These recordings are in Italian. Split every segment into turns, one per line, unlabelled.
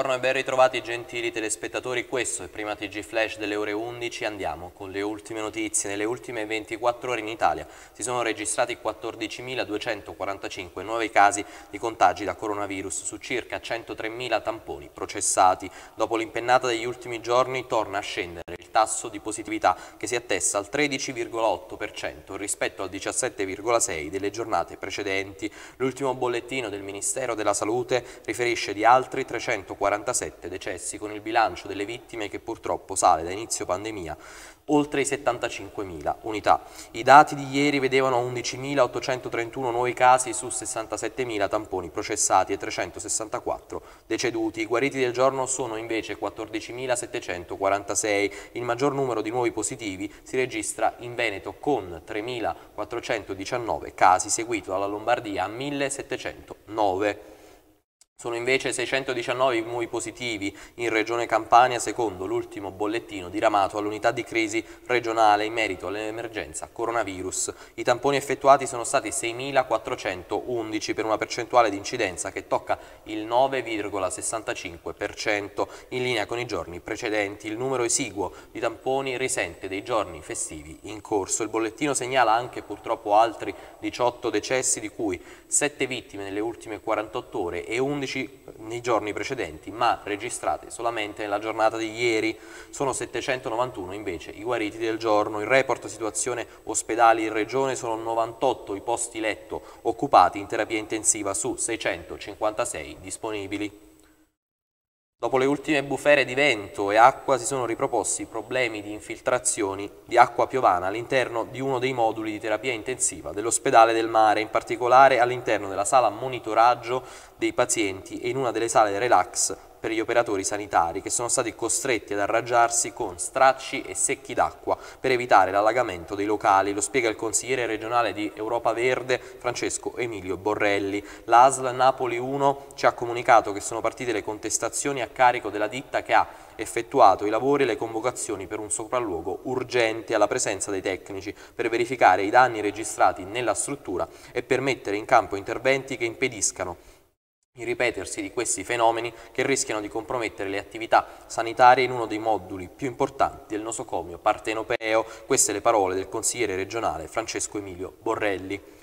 Buongiorno e ben ritrovati gentili telespettatori, questo è prima TG Flash delle ore 11, andiamo con le ultime notizie. Nelle ultime 24 ore in Italia si sono registrati 14.245 nuovi casi di contagi da coronavirus su circa 103.000 tamponi processati. Dopo l'impennata degli ultimi giorni torna a scendere tasso di positività che si attesta al 13,8% rispetto al 17,6% delle giornate precedenti. L'ultimo bollettino del Ministero della Salute riferisce di altri 347 decessi con il bilancio delle vittime che purtroppo sale da inizio pandemia oltre i 75.000 unità. I dati di ieri vedevano 11.831 nuovi casi su 67.000 tamponi processati e 364 deceduti. I guariti del giorno sono invece 14.746. Il maggior numero di nuovi positivi si registra in Veneto con 3.419 casi, seguito dalla Lombardia a 1.709. Sono invece 619 i nuovi positivi in Regione Campania secondo l'ultimo bollettino diramato all'unità di crisi regionale in merito all'emergenza coronavirus. I tamponi effettuati sono stati 6.411 per una percentuale di incidenza che tocca il 9,65% in linea con i giorni precedenti. Il numero esiguo di tamponi risente dei giorni festivi in corso. Il bollettino segnala anche purtroppo altri 18 decessi di cui 7 vittime nelle ultime 48 ore e 11 nei giorni precedenti, ma registrate solamente nella giornata di ieri. Sono 791 invece i guariti del giorno. Il report situazione ospedali in regione sono 98 i posti letto occupati in terapia intensiva su 656 disponibili. Dopo le ultime bufere di vento e acqua si sono riproposti problemi di infiltrazioni di acqua piovana all'interno di uno dei moduli di terapia intensiva dell'ospedale del mare, in particolare all'interno della sala monitoraggio dei pazienti e in una delle sale relax per gli operatori sanitari che sono stati costretti ad arrangiarsi con stracci e secchi d'acqua per evitare l'allagamento dei locali. Lo spiega il consigliere regionale di Europa Verde Francesco Emilio Borrelli. L'ASL Napoli 1 ci ha comunicato che sono partite le contestazioni a carico della ditta che ha effettuato i lavori e le convocazioni per un sopralluogo urgente alla presenza dei tecnici per verificare i danni registrati nella struttura e per mettere in campo interventi che impediscano il ripetersi di questi fenomeni che rischiano di compromettere le attività sanitarie in uno dei moduli più importanti del nosocomio partenopeo. Queste le parole del consigliere regionale Francesco Emilio Borrelli.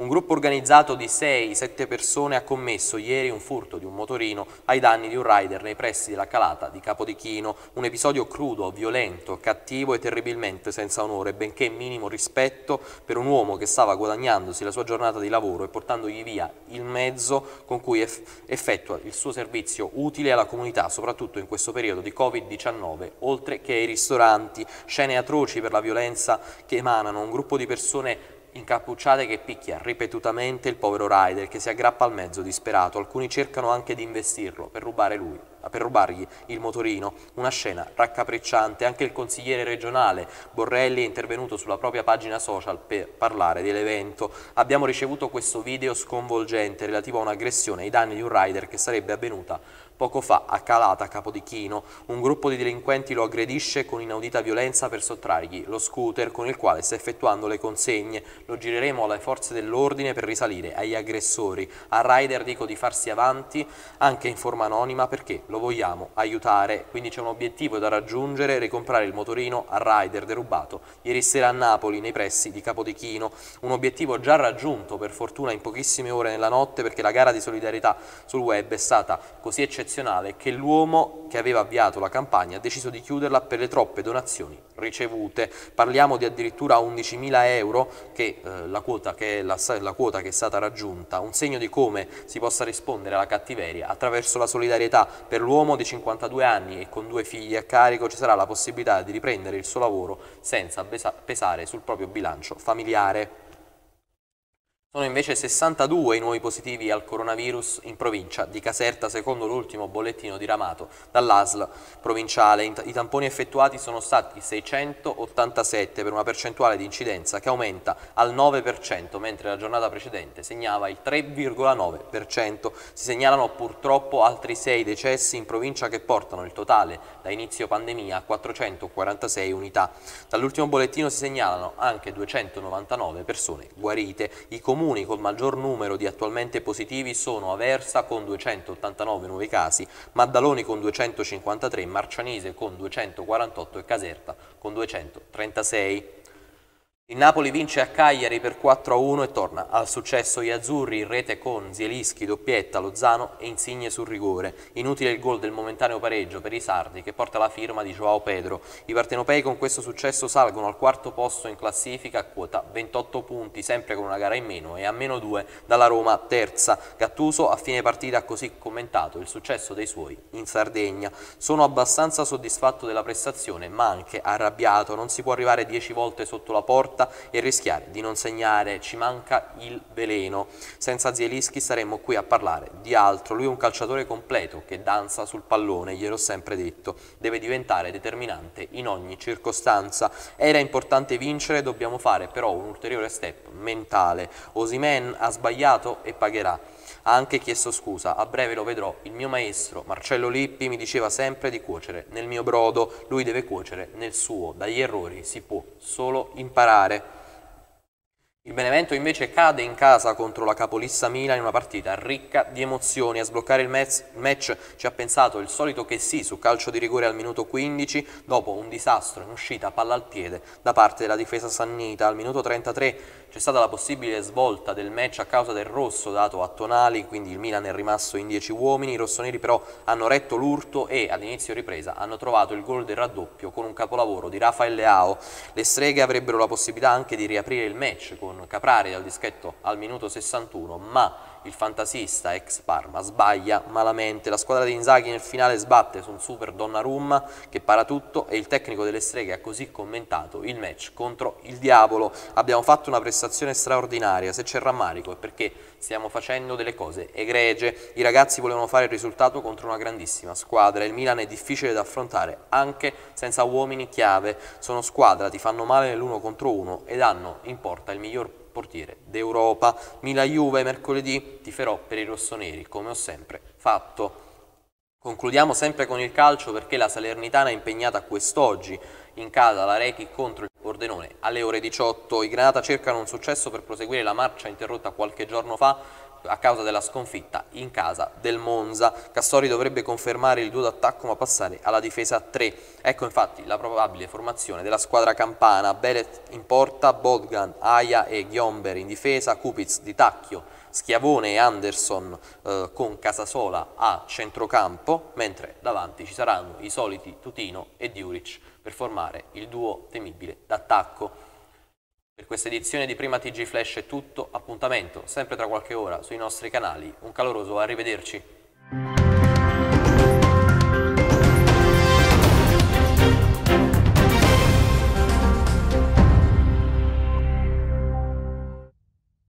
Un gruppo organizzato di 6-7 persone ha commesso ieri un furto di un motorino ai danni di un rider nei pressi della calata di Capodichino, un episodio crudo, violento, cattivo e terribilmente senza onore, benché minimo rispetto per un uomo che stava guadagnandosi la sua giornata di lavoro e portandogli via il mezzo con cui effettua il suo servizio utile alla comunità, soprattutto in questo periodo di Covid-19, oltre che ai ristoranti, scene atroci per la violenza che emanano. Un gruppo di persone incappucciate che picchia ripetutamente il povero rider che si aggrappa al mezzo disperato. Alcuni cercano anche di investirlo per rubare lui per rubargli il motorino, una scena raccapricciante. Anche il consigliere regionale Borrelli è intervenuto sulla propria pagina social per parlare dell'evento. Abbiamo ricevuto questo video sconvolgente relativo a un'aggressione ai danni di un rider che sarebbe avvenuta poco fa a Calata, Capodichino. Un gruppo di delinquenti lo aggredisce con inaudita violenza per sottrargli lo scooter con il quale sta effettuando le consegne. Lo gireremo alle forze dell'ordine per risalire agli aggressori. Al rider dico di farsi avanti anche in forma anonima perché lo vogliamo aiutare, quindi c'è un obiettivo da raggiungere, ricomprare il motorino a rider derubato. Ieri sera a Napoli nei pressi di Capodichino, un obiettivo già raggiunto per fortuna in pochissime ore nella notte perché la gara di solidarietà sul web è stata così eccezionale che l'uomo che aveva avviato la campagna ha deciso di chiuderla per le troppe donazioni ricevute, parliamo di addirittura 11.000 euro che, eh, la quota che è la, la quota che è stata raggiunta, un segno di come si possa rispondere alla cattiveria attraverso la solidarietà per per l'uomo di 52 anni e con due figli a carico ci sarà la possibilità di riprendere il suo lavoro senza pesare sul proprio bilancio familiare. Sono invece 62 i nuovi positivi al coronavirus in provincia di Caserta, secondo l'ultimo bollettino diramato dall'ASL provinciale. I tamponi effettuati sono stati 687 per una percentuale di incidenza che aumenta al 9%, mentre la giornata precedente segnava il 3,9%. Si segnalano purtroppo altri 6 decessi in provincia che portano il totale da inizio pandemia a 446 unità. Dall'ultimo bollettino si segnalano anche 299 persone guarite. I comuni comuni col maggior numero di attualmente positivi sono Aversa con 289 nuovi casi, Maddaloni con 253, Marcianise con 248 e Caserta con 236. Il Napoli vince a Cagliari per 4-1 e torna al successo gli azzurri in rete con Zielischi, doppietta, Lozano e Insigne sul rigore. Inutile il gol del momentaneo pareggio per i sardi che porta la firma di Joao Pedro. I partenopei con questo successo salgono al quarto posto in classifica a quota 28 punti, sempre con una gara in meno e a meno 2 dalla Roma terza. Gattuso a fine partita ha così commentato il successo dei suoi in Sardegna. Sono abbastanza soddisfatto della prestazione ma anche arrabbiato, non si può arrivare 10 volte sotto la porta porta e rischiare di non segnare, ci manca il veleno. Senza Zielischi saremmo qui a parlare di altro, lui è un calciatore completo che danza sul pallone, gliel'ho sempre detto, deve diventare determinante in ogni circostanza. Era importante vincere, dobbiamo fare però un ulteriore step mentale. Osimen ha sbagliato e pagherà ha anche chiesto scusa, a breve lo vedrò, il mio maestro Marcello Lippi mi diceva sempre di cuocere nel mio brodo, lui deve cuocere nel suo, dagli errori si può solo imparare. Il Benevento invece cade in casa contro la capolista Milan in una partita ricca di emozioni. A sbloccare il match ci ha pensato il solito che sì su calcio di rigore al minuto 15 dopo un disastro in uscita palla al piede da parte della difesa sannita. Al minuto 33 c'è stata la possibile svolta del match a causa del rosso dato a Tonali, quindi il Milan è rimasto in 10 uomini. I rossoneri però hanno retto l'urto e ad inizio ripresa hanno trovato il gol del raddoppio con un capolavoro di Rafael Leao. Le streghe avrebbero la possibilità anche di riaprire il match con Caprari dal dischetto al minuto 61, ma il fantasista ex Parma sbaglia malamente, la squadra di Inzaghi nel finale sbatte su un super Donnarumma che para tutto e il tecnico delle streghe ha così commentato il match contro il diavolo. Abbiamo fatto una prestazione straordinaria, se c'è rammarico è perché stiamo facendo delle cose egregie, i ragazzi volevano fare il risultato contro una grandissima squadra, il Milan è difficile da affrontare anche senza uomini chiave, sono squadra, ti fanno male nell'uno contro uno ed hanno in porta il miglior portiere d'Europa. Mila-Juve mercoledì tiferò per i rossoneri, come ho sempre fatto. Concludiamo sempre con il calcio perché la Salernitana è impegnata quest'oggi in casa la Rechi contro il Pordenone alle ore 18. I Granata cercano un successo per proseguire la marcia interrotta qualche giorno fa a causa della sconfitta in casa del Monza. Castori dovrebbe confermare il duo d'attacco ma passare alla difesa a 3. Ecco infatti la probabile formazione della squadra campana. Beret in porta, Bodgan, Aya e Ghiomber in difesa, Kupic di Tacchio, Schiavone e Anderson eh, con Casasola a centrocampo, mentre davanti ci saranno i soliti Tutino e Diuric per formare il duo temibile d'attacco. Per questa edizione di Prima TG Flash è tutto, appuntamento sempre tra qualche ora sui nostri canali, un caloroso arrivederci.